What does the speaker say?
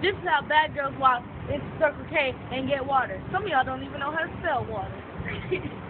This is how bad girls walk into Circle K and get water. Some of y'all don't even know how to spell water.